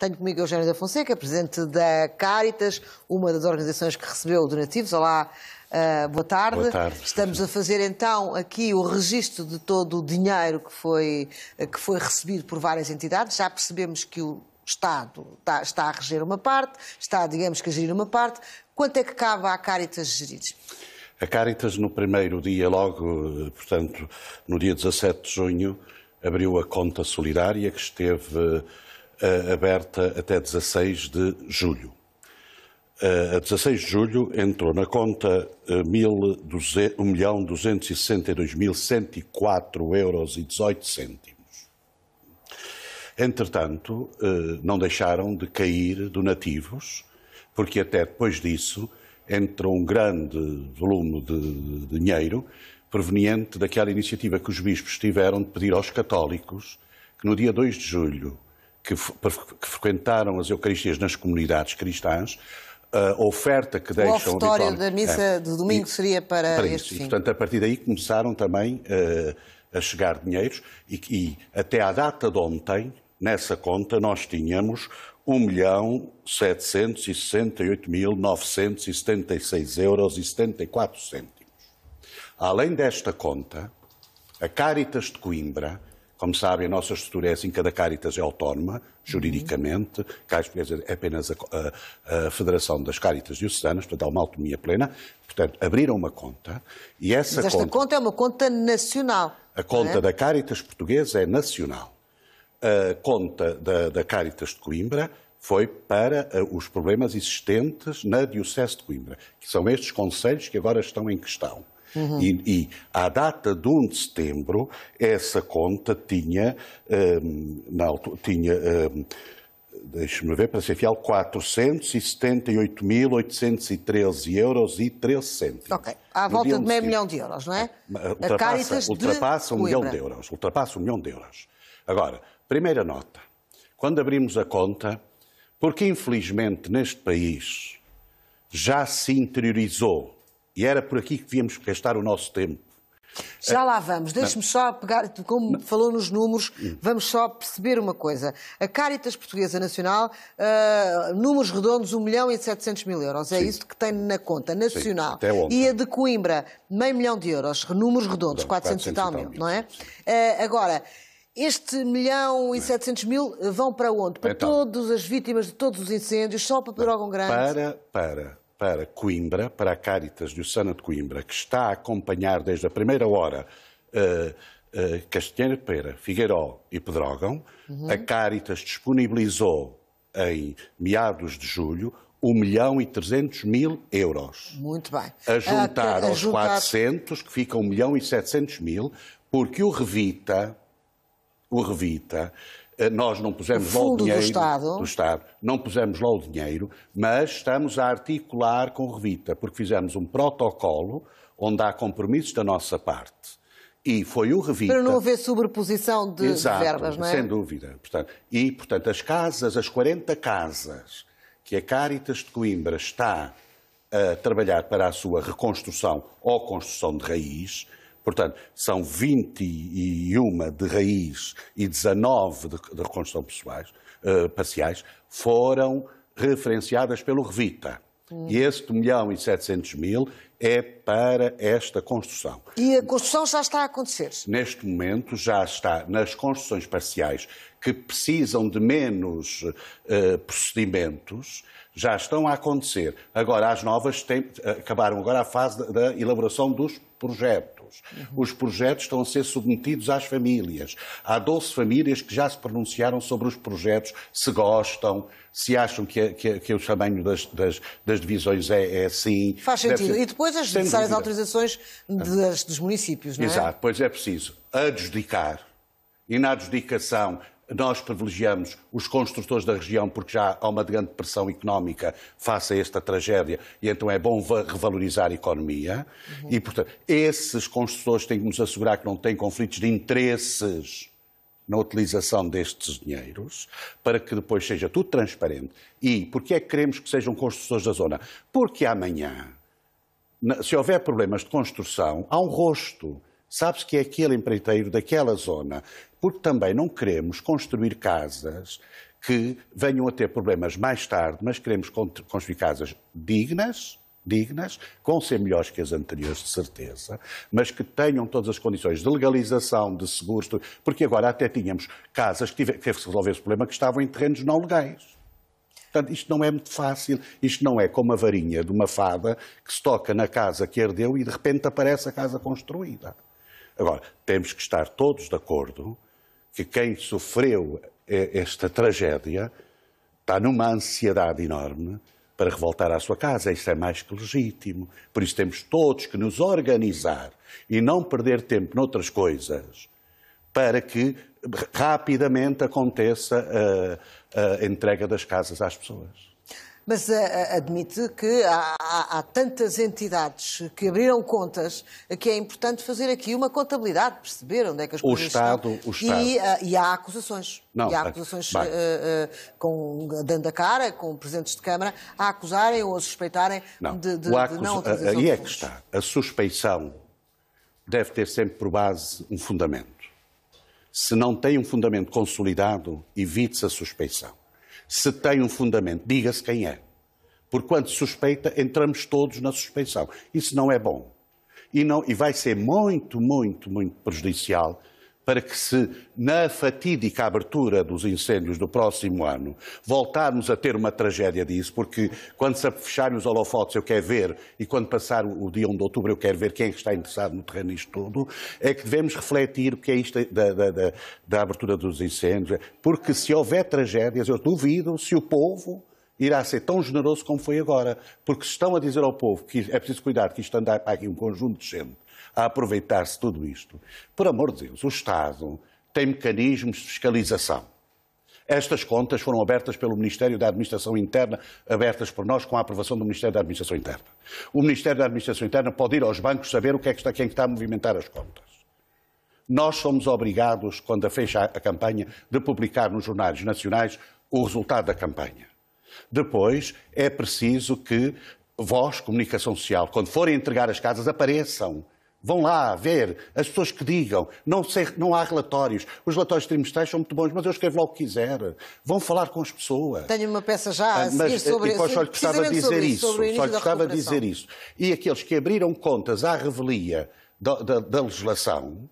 Tenho comigo Eugênio da Fonseca, presidente da Caritas, uma das organizações que recebeu donativos. Olá, uh, boa tarde. Boa tarde. Estamos a fazer então aqui o registro de todo o dinheiro que foi, que foi recebido por várias entidades. Já percebemos que o Estado está, está a reger uma parte, está, digamos que, a gerir uma parte. Quanto é que cabe à Caritas gerir? A Caritas, no primeiro dia, logo, portanto, no dia 17 de junho, abriu a conta solidária que esteve aberta até 16 de julho. Uh, a 16 de julho entrou na conta uh, 1.262.104 euros e 18 cêntimos. Entretanto, não deixaram de cair donativos, porque até depois disso entra um grande volume de dinheiro proveniente daquela iniciativa que os bispos tiveram de pedir aos católicos que no dia 2 de julho, que, que frequentaram as Eucaristias nas comunidades cristãs, a oferta que deixam... O ofertório da missa é, de domingo e, seria para, para este isso. fim. E, portanto, a partir daí começaram também uh, a chegar dinheiros e, e até à data de ontem, nessa conta, nós tínhamos 1.768.976 euros e 74 cêntimos. Além desta conta, a Caritas de Coimbra, como sabem, a nossa estrutura é assim, cada Caritas é autónoma, juridicamente, Caritas é apenas a, a, a, Federação das Caritas Diocesanas, portanto há uma autonomia plena, portanto abriram uma conta e essa Mas esta conta, conta é uma conta nacional. A conta é? da Caritas Portuguesa é nacional a conta da, da Caritas de Coimbra foi para uh, os problemas existentes na Diocese de Coimbra, que são estes conselhos que agora estão em questão. Uhum. E, e, à data de 1 de setembro, essa conta tinha, um, não, tinha um, deixe-me ver, para ser fiel, 478.813 euros e 13 cêntimos. Ok, à volta de meio milhão de euros, não é? Ultrapassa, a Caritas ultrapassa um milhão de euros. Ultrapassa um milhão de euros. Agora, Primeira nota. Quando abrimos a conta, porque infelizmente neste país já se interiorizou, e era por aqui que devíamos gastar o nosso tempo. Já lá vamos. Deixe-me só pegar, como falou nos números, hum. vamos só perceber uma coisa. A Caritas Portuguesa Nacional, uh, números redondos, 1 milhão e 700 mil euros. É Sim. isso que tem na conta nacional. Sim, e a de Coimbra, meio milhão de euros. Números redondos, 400, 400 e tal mil, não é? Uh, agora, este milhão e 700 mil vão para onde? Para então, todas as vítimas de todos os incêndios, só para Pedrógão Grande? Para, para, para Coimbra, para a Caritas Diocesana de Coimbra, que está a acompanhar desde a primeira hora uh, uh, Castanheira Pera, Figueiró e Pedrógão, uhum. a Caritas disponibilizou em meados de julho 1 milhão e 300 mil euros. Muito bem. A juntar a, a aos juntar... 400, que ficam 1 milhão e 700 mil, porque o Revita, o Revita, nós não pusemos lá o dinheiro do Estado. do Estado, não pusemos lá o dinheiro, mas estamos a articular com o Revita, porque fizemos um protocolo onde há compromissos da nossa parte. E foi o Revita. Para não haver sobreposição de Exato, verbas, não é? Sem dúvida. Portanto, e, portanto, as casas, as 40 casas que a Caritas de Coimbra está a trabalhar para a sua reconstrução ou construção de raiz, Portanto, são 21 de raiz e 19 de, de reconstrução pessoais, uh, parciais, foram referenciadas pelo Revita. Hum. E este 1 milhão e 700 mil é para esta construção. E a construção já está a acontecer? Neste momento já está nas construções parciais que precisam de menos uh, procedimentos, já estão a acontecer. Agora, as novas têm, acabaram agora a fase da, da elaboração dos projetos Os projetos estão a ser submetidos às famílias. Há 12 famílias que já se pronunciaram sobre os projetos, se gostam, se acham que, que, que o tamanho das, das, das divisões é, é, assim. Faz sentido. Ser... E depois as necessárias autorizações das, dos municípios, não é? Exato, pois é preciso adjudicar. E na adjudicação nós privilegiamos os construtores da região porque já há uma grande pressão económica face a esta tragédia e então é bom revalorizar a economia. Uhum. E, portanto, esses construtores têm que nos assegurar que não têm conflitos de interesses na utilização destes dinheiros, para que depois seja tudo transparente. E porquê é que queremos que sejam construtores da zona? Porque amanhã, se houver problemas de construção, há um rosto. Sabe-se que é aquele empreiteiro daquela zona porque também não queremos construir casas que venham a ter problemas mais tarde, mas queremos construir casas dignas, dignas, com ser melhores que as anteriores, de certeza, mas que tenham todas as condições de legalização, de seguros, porque agora até tínhamos casas que teve que resolver esse problema que estavam em terrenos não legais. Portanto, isto não é muito fácil, isto não é como a varinha de uma fada que se toca na casa que ardeu e de repente aparece a casa construída. Agora, temos que estar todos de acordo que quem sofreu esta tragédia está numa ansiedade enorme para revoltar à sua casa. Isso é mais que legítimo. Por isso temos todos que nos organizar e não perder tempo noutras coisas para que rapidamente aconteça a, a entrega das casas às pessoas. Mas uh, admite que há, há, há, tantas entidades que abriram contas que é importante fazer aqui uma contabilidade, perceber onde é que as coisas o Estado, estão. O Estado. E, uh, e há acusações. Não, e há acusações uh, com, dando a cara, com presidentes de Câmara, a acusarem ou a suspeitarem não. de, de, acusa... de não utilização Aí é que está. A suspeição deve ter sempre por base um fundamento. Se não tem um fundamento consolidado, evite-se a suspeição. Se tem um fundamento, diga-se quem é. Porque quando suspeita, entramos todos na suspeição. Isso não é bom. E, não, e vai ser muito, muito, muito prejudicial para que se, na fatídica abertura dos incêndios do próximo ano, voltarmos a ter uma tragédia disso, porque quando se fecharem os holofotes eu quero ver, e quando passar o dia 1 de outubro eu quero ver quem é está interessado no terreno nisto tudo, é que devemos refletir o que é isto da, da, da, da abertura dos incêndios, porque se houver tragédias, eu duvido se o povo irá ser tão generoso como foi agora. Porque se estão a dizer ao povo que é preciso cuidar que isto anda para aqui um conjunto de gente a aproveitar-se tudo isto. Por amor de Deus, o Estado tem mecanismos de fiscalização. Estas contas foram abertas pelo Ministério da Administração Interna, abertas por nós com a aprovação do Ministério da Administração Interna. O Ministério da Administração Interna pode ir aos bancos saber o que é que está, quem está a movimentar as contas. Nós somos obrigados, quando fecha a campanha, de publicar nos jornais nacionais o resultado da campanha. Depois, é preciso que vós, comunicação social, quando forem entregar as casas, apareçam Vão lá ver, as pessoas que digam, não, sei, não há relatórios. Os relatórios trimestrais são muito bons, mas eu escrevo lá o que quiser. Vão falar com as pessoas. Tenho uma peça já a ah, mas, sobre isso. Só lhe gostava de dizer isso. Só gostava de dizer isso. E aqueles que abriram contas à revelia da, da, da legislação,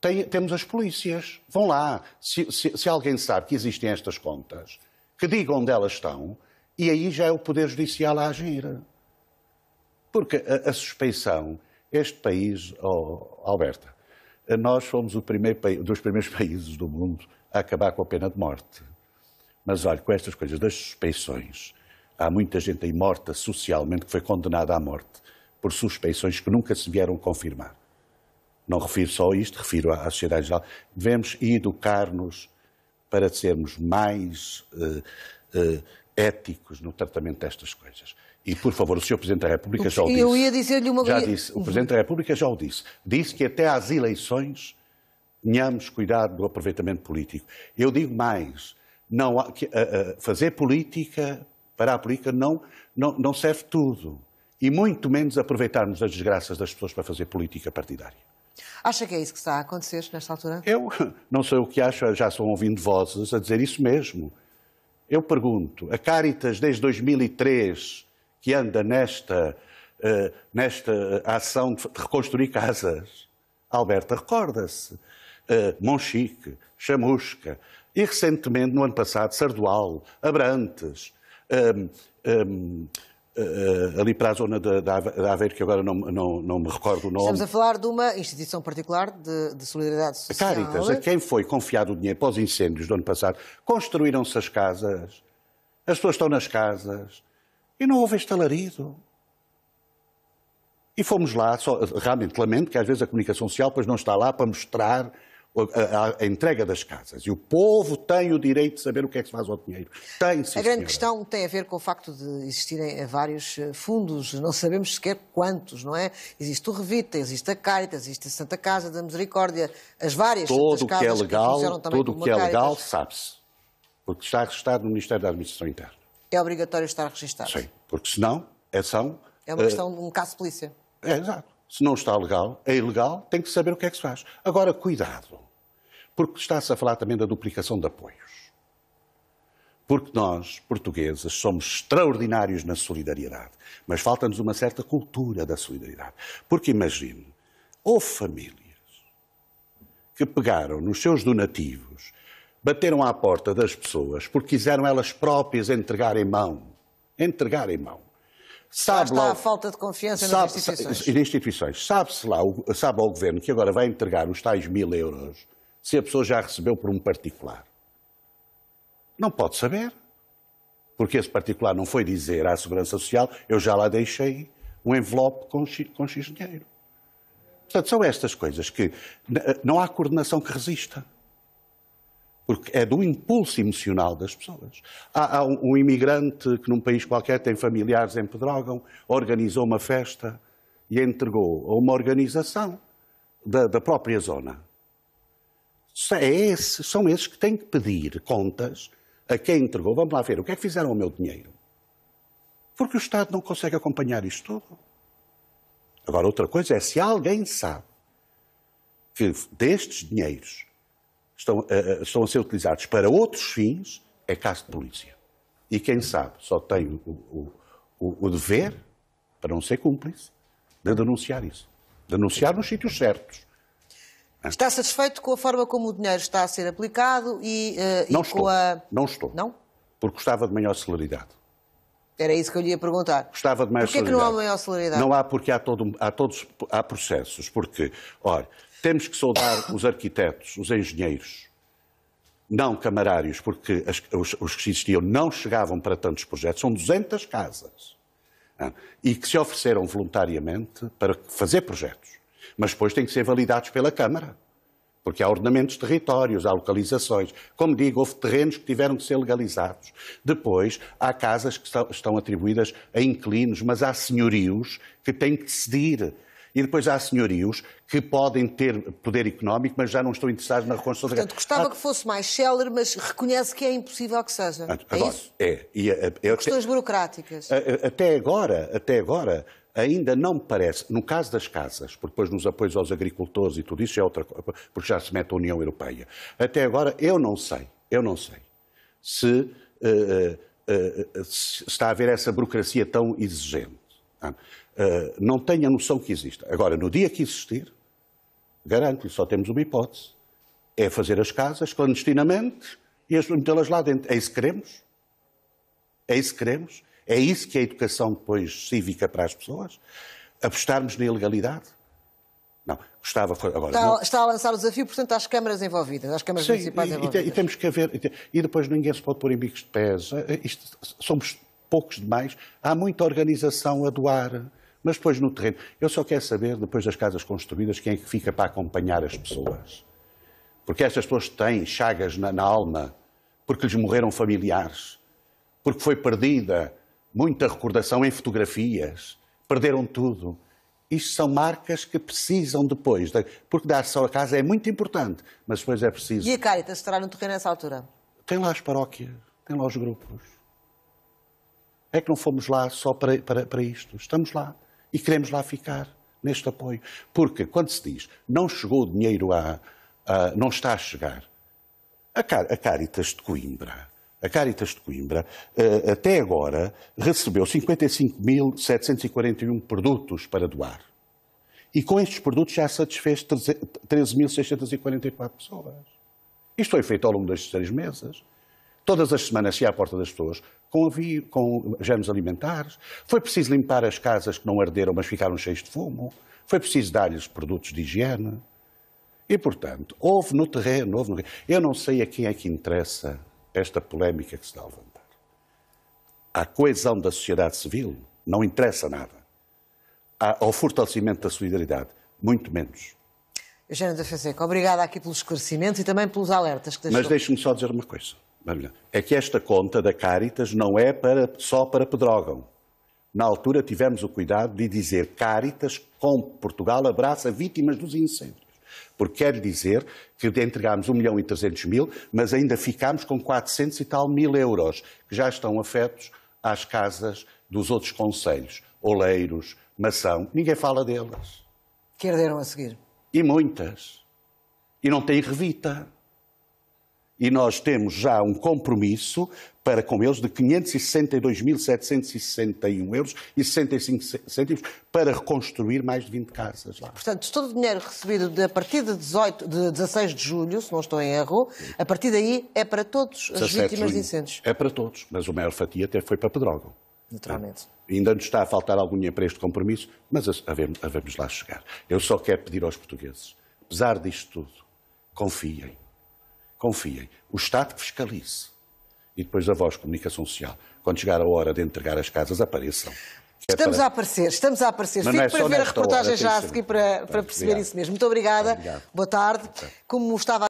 tem, temos as polícias. Vão lá. Se, se, se alguém sabe que existem estas contas, que digam onde elas estão, e aí já é o Poder Judicial a agir. Porque a, a suspeição este país, oh, Alberta, nós fomos o primeiro, dos primeiros países do mundo a acabar com a pena de morte. Mas olha, com estas coisas das suspeições, há muita gente aí morta socialmente que foi condenada à morte por suspeições que nunca se vieram confirmar. Não refiro só a isto, refiro à sociedade geral. Devemos educar-nos para sermos mais uh, uh, éticos no tratamento destas coisas. E, por favor, o Sr. Presidente da República já o disse. Eu ia dizer-lhe uma Já disse. O Presidente da República já o disse. Disse que até às eleições tenhamos cuidado do aproveitamento político. Eu digo mais. Não, fazer política, para a política, não, não, não serve tudo. E muito menos aproveitarmos as desgraças das pessoas para fazer política partidária. Acha que é isso que está a acontecer nesta altura? Eu não sei o que acho, já estou ouvindo vozes a dizer isso mesmo. Eu pergunto, a Caritas desde 2003 que anda nesta, uh, nesta ação de reconstruir casas. Alberta, recorda-se. Uh, Monchique, Chamusca, e recentemente, no ano passado, Sardual, Abrantes, um, uh, ali para a zona de Aveiro, que agora não, não, não, me recordo o nome. Estamos a falar de uma instituição particular de, de solidariedade social. A Caritas, a quem foi confiado o dinheiro para os incêndios do ano passado, construíram-se as casas, as pessoas estão nas casas, e não houve este alarido. E fomos lá, só, realmente lamento que às vezes a comunicação social pois não está lá para mostrar a, a, entrega das casas. E o povo tem o direito de saber o que é que se faz ao dinheiro. Tem, sim, A grande senhora. questão tem a ver com o facto de existirem vários eh, fundos, não sabemos sequer quantos, não é? Existe o Revita, existe a Caritas, existe a Santa Casa da Misericórdia, as várias todo Santas que é legal, que também Todo o que é legal sabe-se, porque está registado no Ministério da Administração Interna. É obrigatório estar registado. Sim, porque senão é são. É uma questão de um caso de polícia. É, exato. Se não está legal, é ilegal, tem que saber o que é que se faz. Agora, cuidado, porque está-se a falar também da duplicação de apoios. Porque nós, portugueses, somos extraordinários na solidariedade, mas falta-nos uma certa cultura da solidariedade. Porque imagine, houve famílias que pegaram nos seus donativos, bateram à porta das pessoas porque quiseram elas próprias entregar em mão. Entregar em mão. Sabe lá está a falta de confiança sabe, nas instituições. Sabe, instituições. Sabe-se lá, sabe ao governo que agora vai entregar os tais mil euros se a pessoa já recebeu por um particular. Não pode saber. Porque esse particular não foi dizer à Segurança Social, eu já lá deixei um envelope com com X dinheiro. Portanto, são estas coisas que não há coordenação que resista. Porque é do impulso emocional das pessoas. Há, há um, um, imigrante que num país qualquer tem familiares em Pedrógão, organizou uma festa e entregou a uma organização da, da própria zona. É esse, são esses que têm que pedir contas a quem entregou. Vamos lá ver, o que é que fizeram ao meu dinheiro? Porque o Estado não consegue acompanhar isto tudo. Agora, outra coisa é se alguém sabe que destes dinheiros estão, uh, estão a ser utilizados para outros fins, é caso de polícia. E quem sabe só tem o, o, o, o dever, para não ser cúmplice, de denunciar isso. Denunciar nos sítios certos. Está satisfeito com a forma como o dinheiro está a ser aplicado e, uh, não e estou, com a. Não estou. Não? Porque gostava de maior celeridade. Era isso que eu lhe ia perguntar. Gostava de maior Porquê que não há maior celeridade? Não há porque há, todo, há todos há processos. Porque, olha, temos que saudar os arquitetos, os engenheiros, não camarários, porque as, os, os, que existiam não chegavam para tantos projetos. São 200 casas. E que se ofereceram voluntariamente para fazer projetos. Mas depois têm que ser validados pela Câmara porque há ordenamentos de territórios, há localizações. Como digo, houve terrenos que tiveram de ser legalizados. Depois, há casas que estão atribuídas a inquilinos, mas há senhorios que têm que decidir. E depois há senhorios que podem ter poder económico, mas já não estão interessados na reconstrução Portanto, gostava há... que fosse mais célere, mas reconhece que é impossível que seja. Agora, é isso? É. E, é, é Questões burocráticas. Até agora, até agora, ainda não me parece, no caso das casas, porque depois nos apoios aos agricultores e tudo isso é outra coisa, porque já se mete a União Europeia. Até agora, eu não sei, eu não sei se, uh, uh, uh, se está a haver essa burocracia tão exigente. Não tenho a noção que exista. Agora, no dia que existir, garanto-lhe, só temos uma hipótese. É fazer as casas clandestinamente e metê-las lá dentro. É isso que queremos? É isso que queremos? É isso que é a educação depois cívica para as pessoas? Apostarmos na ilegalidade? Não, gostava. Agora, está, não... está, a lançar o desafio, portanto, às câmaras envolvidas, às câmaras Sim, municipais e, envolvidas. E, temos que haver. E depois ninguém se pode pôr em bicos de pés. Eh, isto, somos poucos demais. Há muita organização a doar. Mas depois no terreno. Eu só quero saber, depois das casas construídas, quem é que fica para acompanhar as pessoas. Porque estas pessoas têm chagas na, na alma, porque lhes morreram familiares, porque foi perdida muita recordação em fotografias, perderam tudo. Isto são marcas que precisam depois, de, porque dar só a casa é muito importante, mas depois é preciso. E a Caritas estará no terreno nessa altura? Tem lá as paróquias, tem lá os grupos. É que não fomos lá só para, para, para isto. Estamos lá e queremos lá ficar neste apoio. Porque quando se diz não chegou o dinheiro a, a não está a chegar, a, Car a Caritas de Coimbra a Caritas de Coimbra, eh, até agora, recebeu 55.741 produtos para doar. E com estes produtos já satisfez 13.644 pessoas. Isto foi feito ao longo destes três meses. Todas as semanas se à porta das pessoas com, com germes alimentares. Foi preciso limpar as casas que não arderam, mas ficaram cheias de fumo. Foi preciso dar-lhes produtos de higiene. E, portanto, houve no terreno, houve no... Eu não sei a quem é que interessa esta polémica que se está a levantar. À coesão da sociedade civil não interessa nada. Ao fortalecimento da solidariedade, muito menos. Eugênio da Fonseca, obrigada aqui pelos esclarecimentos e também pelos alertas que deixou. Mas deixe-me só dizer uma coisa. É que esta conta da Caritas não é para, só para Pedrógão. Na altura tivemos o cuidado de dizer Caritas com Portugal abraça vítimas dos incêndios. Porque quer dizer que entregámos 1 milhão e 300 mil, mas ainda ficámos com 400 e tal mil euros, que já estão afetos às casas dos outros conselhos. Oleiros, Mação, ninguém fala delas. Que herderam a seguir. E muitas. E não têm revita. E nós temos já um compromisso para com eles de 562.761 euros e 65 cêntimos para reconstruir mais de 20 casas lá. Portanto, todo o dinheiro recebido a partir de, 18, de 16 de julho, se não estou em erro, a partir daí é para todos as vítimas de, incêndios. É para todos, mas o maior fatia até foi para Pedrógão. Naturalmente. Ainda nos está a faltar algum dinheiro para este compromisso, mas havemos, havemos lá chegar. Eu só quero pedir aos portugueses, apesar disto tudo, confiem. Confiem. O Estado fiscalize e depois a voz comunicação social. Quando chegar a hora de entregar as casas, apareçam. É estamos para... a aparecer, estamos a aparecer. Fico é para ver a reportagem hora, já a seguir para, para perceber Obrigado. isso mesmo. Muito obrigada. Obrigado. Boa tarde. Como estava